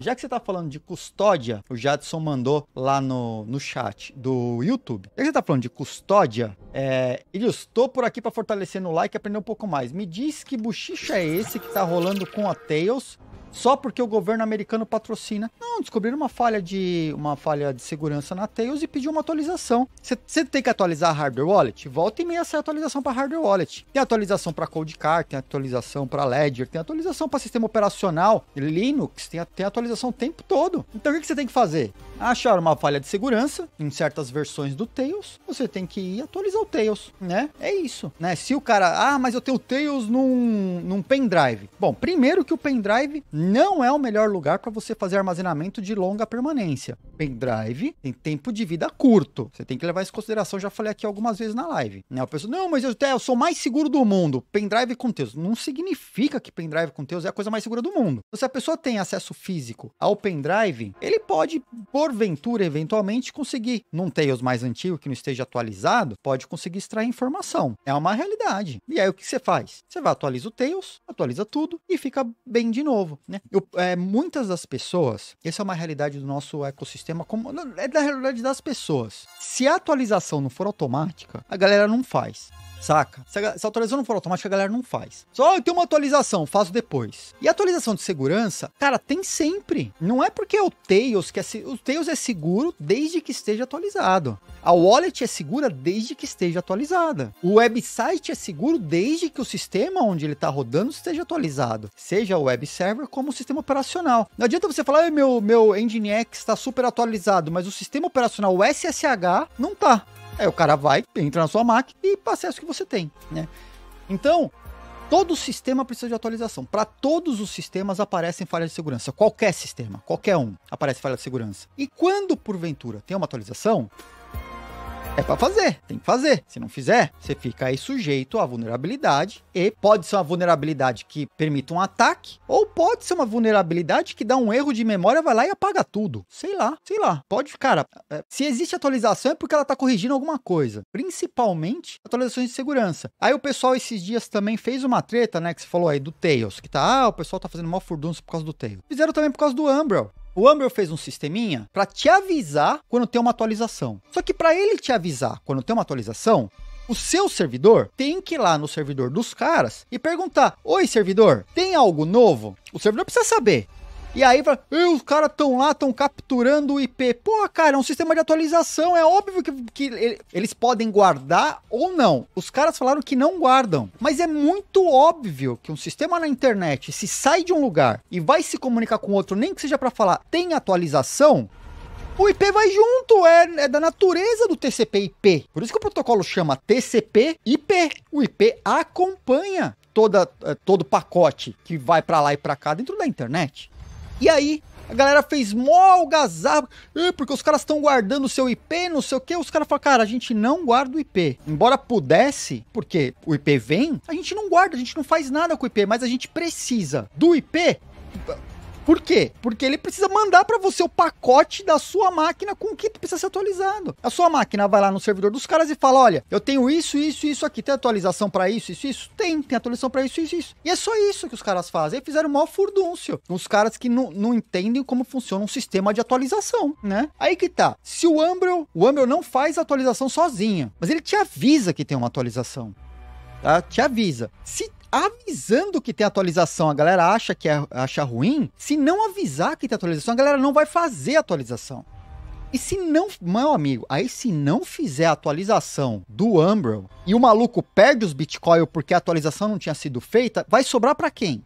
Já que você tá falando de custódia, o Jadson mandou lá no, no chat do YouTube. Já que você tá falando de custódia, é, Ilius, tô por aqui para fortalecer no like e aprender um pouco mais. Me diz que buchicha é esse que tá rolando com a Tails só porque o governo americano patrocina. Não, descobriram uma falha de uma falha de segurança na Tails e pediu uma atualização. Você tem que atualizar a hardware wallet? Volta e meia essa atualização para hardware wallet. Tem atualização para Cold Car, tem atualização para Ledger, tem atualização para sistema operacional, Linux, tem, tem atualização o tempo todo. Então o que você tem que fazer? Achar uma falha de segurança em certas versões do Tails, você tem que ir atualizar o Tails, né? É isso, né? Se o cara, ah, mas eu tenho o Tails num, num pendrive. Bom, primeiro que o pendrive não é o melhor lugar para você fazer armazenamento de longa permanência. Pendrive tem tempo de vida curto. Você tem que levar isso em consideração, já falei aqui algumas vezes na live. Né? A pessoa, não, mas eu, eu sou mais seguro do mundo. Pendrive com Teus. Não significa que pendrive com Teus é a coisa mais segura do mundo. Se a pessoa tem acesso físico ao pendrive, ele pode, porventura, eventualmente, conseguir, num Tails mais antigo que não esteja atualizado, pode conseguir extrair informação. É uma realidade. E aí o que você faz? Você vai atualiza o Tails, atualiza tudo e fica bem de novo. Né? Eu, é, muitas das pessoas, essa é uma realidade do nosso ecossistema, como, é da realidade das pessoas. Se a atualização não for automática, a galera não faz. Saca? Se a, se a atualização não for automática, a galera não faz. Só eu tenho uma atualização, faço depois. E atualização de segurança, cara, tem sempre. Não é porque o Tails que é, o Tails é seguro desde que esteja atualizado. A wallet é segura desde que esteja atualizada. O website é seguro desde que o sistema onde ele está rodando esteja atualizado. Seja o web server como o sistema operacional. Não adianta você falar, meu, meu Nginx está super atualizado, mas o sistema operacional, o SSH, não tá. Aí o cara vai, entra na sua máquina e acesso que você tem, né? Então, todo sistema precisa de atualização. Para todos os sistemas aparecem falhas de segurança. Qualquer sistema, qualquer um, aparece falha de segurança. E quando, porventura, tem uma atualização, é para fazer, tem que fazer. Se não fizer, você fica aí sujeito à vulnerabilidade e pode ser uma vulnerabilidade que permita um ataque ou pode ser uma vulnerabilidade que dá um erro de memória, vai lá e apaga tudo. Sei lá, sei lá. Pode, cara, é, se existe atualização é porque ela tá corrigindo alguma coisa, principalmente atualizações de segurança. Aí o pessoal esses dias também fez uma treta, né, que você falou aí do Tails, que tá, ah, o pessoal tá fazendo mal furdunço por causa do Tails. Fizeram também por causa do Umbrel. O Umbrel fez um sisteminha para te avisar quando tem uma atualização. Só que para ele te avisar quando tem uma atualização, o seu servidor tem que ir lá no servidor dos caras e perguntar: Oi, servidor, tem algo novo? O servidor precisa saber. E aí, os caras estão lá, estão capturando o IP. Pô, cara, é um sistema de atualização. É óbvio que, que eles podem guardar ou não. Os caras falaram que não guardam. Mas é muito óbvio que um sistema na internet, se sai de um lugar e vai se comunicar com outro, nem que seja para falar tem atualização, o IP vai junto, é, é, da natureza do TCP/IP. Por isso que o protocolo chama TCP/IP. O IP acompanha toda, é, todo pacote que vai para lá e para cá dentro da internet. E aí, a galera fez mó algazarra, porque os caras estão guardando o seu IP, não sei o que. Os caras falaram, cara, a gente não guarda o IP. Embora pudesse, porque o IP vem, a gente não guarda, a gente não faz nada com o IP, mas a gente precisa do IP por quê? Porque ele precisa mandar para você o pacote da sua máquina com o que precisa ser atualizado. A sua máquina vai lá no servidor dos caras e fala: olha, eu tenho isso, isso, isso aqui. Tem atualização para isso, isso, isso? Tem, tem atualização para isso, isso, isso. E é só isso que os caras fazem. E fizeram o maior furdúncio. Os caras que não, não entendem como funciona um sistema de atualização, né? Aí que tá. Se o Umbrel, o Umbrel não faz atualização sozinho, mas ele te avisa que tem uma atualização. Tá? Te avisa. Se avisando que tem atualização, a galera acha que é, acha ruim, se não avisar que tem atualização, a galera não vai fazer atualização. E se não, meu amigo, aí se não fizer a atualização do Umbrel e o maluco perde os Bitcoin porque a atualização não tinha sido feita, vai sobrar para quem?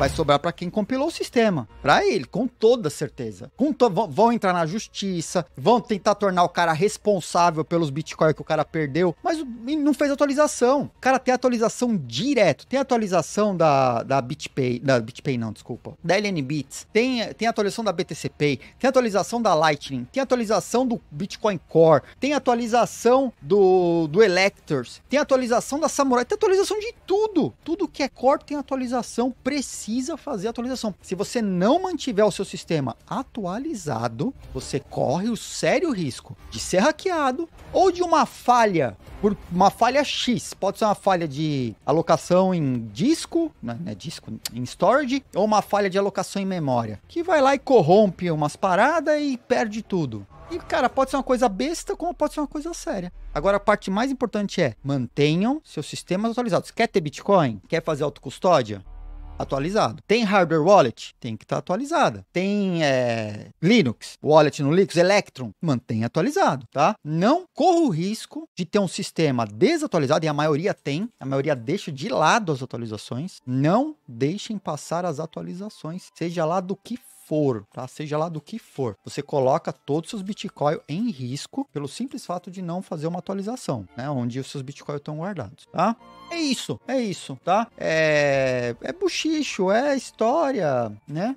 Vai sobrar para quem compilou o sistema. Para ele, com toda certeza. Com to vão entrar na justiça, vão tentar tornar o cara responsável pelos bitcoins que o cara perdeu, mas não fez atualização. O cara tem atualização direto. Tem atualização da, da BitPay, da BitPay não, desculpa, da LN Bits, tem, tem atualização da BTC Pay, tem atualização da Lightning, tem atualização do Bitcoin Core, tem atualização do, do Electors, tem atualização da Samurai, tem atualização de tudo. Tudo que é core tem atualização precisa precisa fazer atualização. Se você não mantiver o seu sistema atualizado, você corre o sério risco de ser hackeado ou de uma falha por uma falha X. Pode ser uma falha de alocação em disco, né, né, disco em storage, ou uma falha de alocação em memória, que vai lá e corrompe umas paradas e perde tudo. E, cara, pode ser uma coisa besta, como pode ser uma coisa séria. Agora, a parte mais importante é mantenham seus sistemas atualizados. Quer ter Bitcoin? Quer fazer autocustódia? Atualizado. Tem hardware wallet? Tem que estar tá atualizada. Tem é, Linux, wallet no Linux, Electron? Mantém atualizado, tá? Não corra o risco de ter um sistema desatualizado, e a maioria tem, a maioria deixa de lado as atualizações. Não deixem passar as atualizações, seja lá do que for, tá? Seja lá do que for. Você coloca todos os seus Bitcoin em risco pelo simples fato de não fazer uma atualização, né? Onde os seus Bitcoin estão guardados, tá? É isso, é isso, tá? É, é buchicho, é história, né?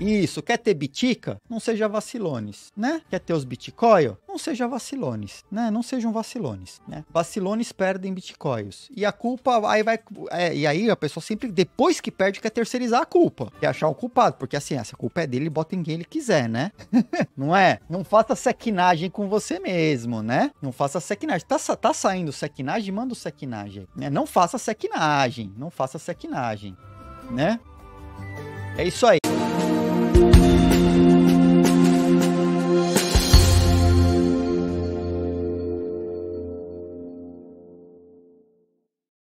Isso, quer ter bitica? Não seja vacilones, né? Quer ter os bitcoin? Não seja vacilones, né? Não sejam vacilones, né? Vacilones perdem bitcoins. E a culpa aí vai é, e aí a pessoa sempre depois que perde quer terceirizar a culpa, quer achar o culpado, porque assim, essa culpa é dele, bota em quem ele quiser, né? não é? Não faça sequinagem com você mesmo, né? Não faça sequinagem. Tá, tá saindo sequinagem, manda o sequinagem, né? Não faça sequinagem, não faça sequinagem, né? É isso aí. Thank you.